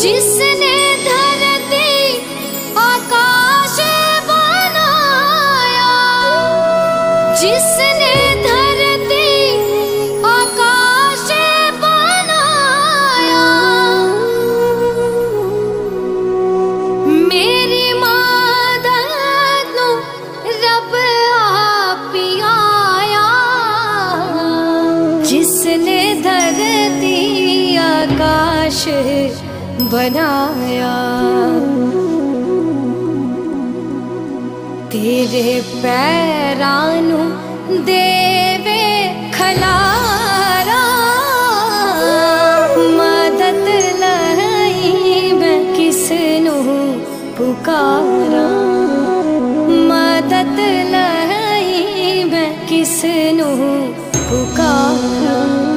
जिसने धरती आकाश बनाया, जिसने धरती आकाश बनाया, मेरी माँ नु रब आप आया, जिसने धरती आकाश बनाया। तेरे पैरानु देवे खलारा। मदद मद मैं पकारा पुकारा। मदद मे मैं नु पुकारा।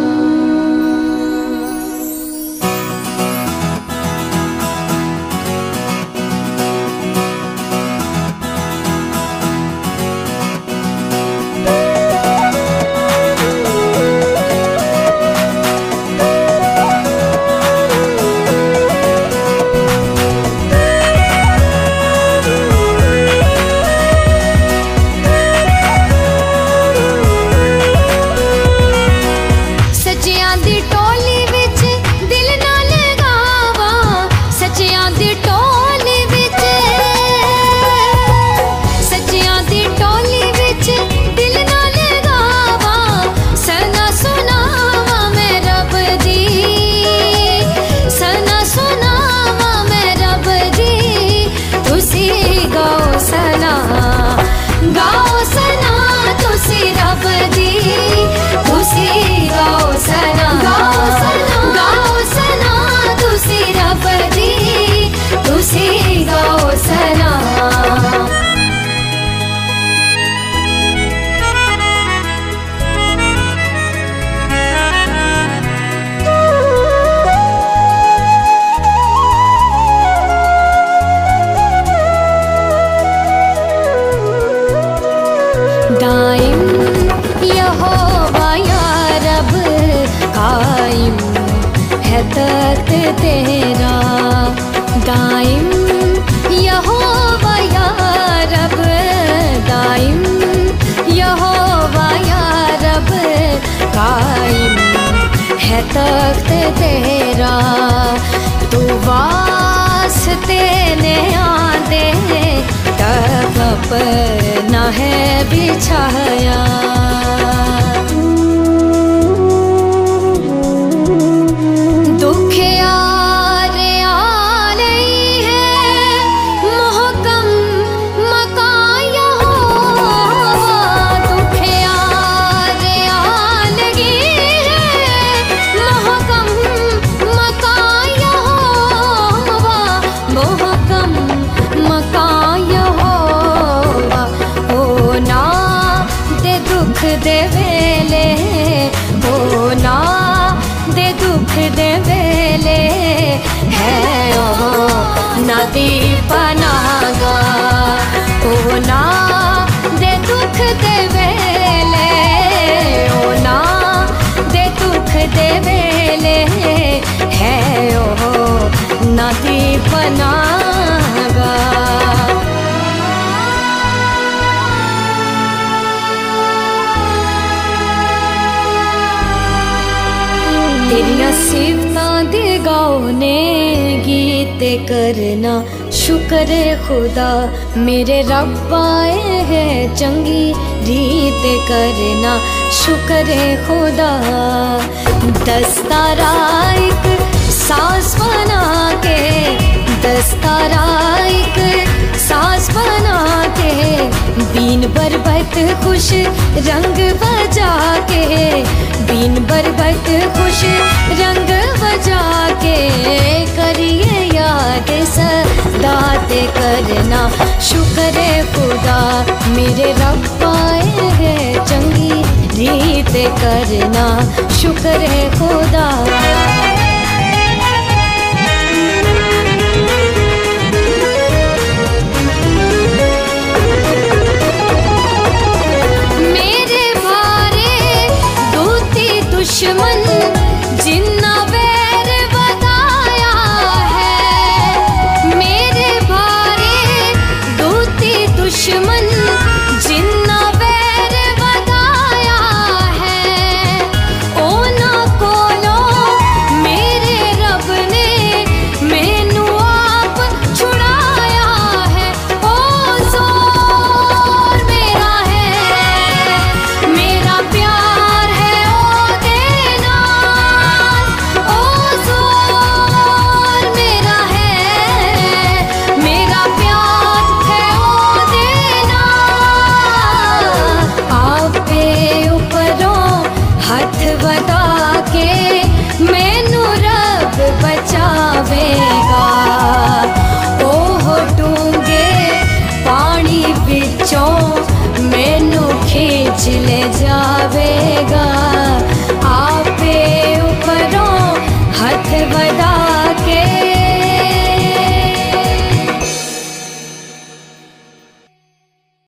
है तख्त तेरा। दाइम यहोवा या रब दाइम यहोवा या रब कायम है तख्त तेरा। तू अपना है बिछाया दुख दे वेले ओ ना दे दुख दे वेले। है ओ नदी पनागा गीत करना। शुक्र खुदा, मेरे रब आए है चंगी रीत करना। शुक्र खुदा दस्तारा एक सांस बना के दस्तारा एक सांस बना के बीन बरबत खुश रंग बजा के बीन बरबत खुश रंग खुदा ते करना। शुक्र है खुदा, मेरे रब पाए है चंगी रीत करना। शुक्र है खुदा। आवेगा